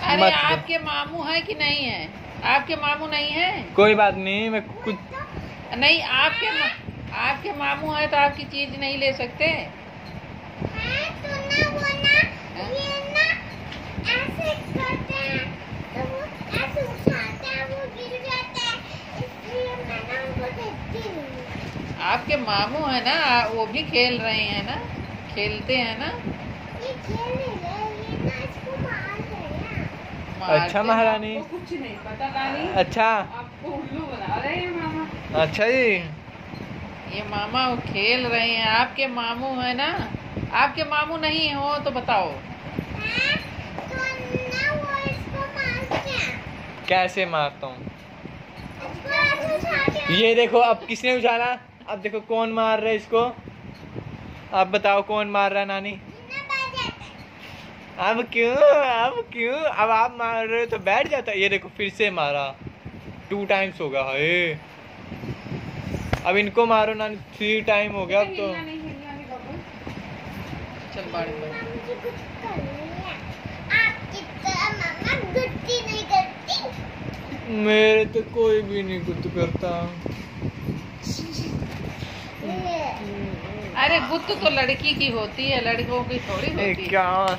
अरे आपके मामू है कि नहीं है? आपके मामू नहीं है? कोई बात नहीं मैं कुछ नहीं आपके मा- आपके मामू है तो आपकी चीज़ नहीं ले सकते? आपके मामू है ना वो भी खेल रहे हैं ना? खेलते हैं ना? अच्छा महारानी। कुछ नहीं पता रानी। अच्छा। आपको उल्लू बना रहे हैं मामा। अच्छा जी। ये मामा वो खेल रहे हैं। आपके मामू है ना? आपके मामू नहीं हो तो बताओ। कैसे मारता हूँ? ये देखो अब किसने उछाला अब देखो कौन मार रहा है इसको? आप बताओ कौन मार रहा है नानी? अब क्यों? अब क्यों? अब आप मार रहे हो तो बैठ जाता ये देखो फिर से मारा। टू टाइम्स होगा हाय। अब इनको मारो ना थ्री टाइम हो गया अब तो। चल बाड़ी। मेरे तो कोई भी नहीं कुछ करता। अरे गुत्त तो लड़की की होती है लड़कों की थोड़ी होती है। क्या?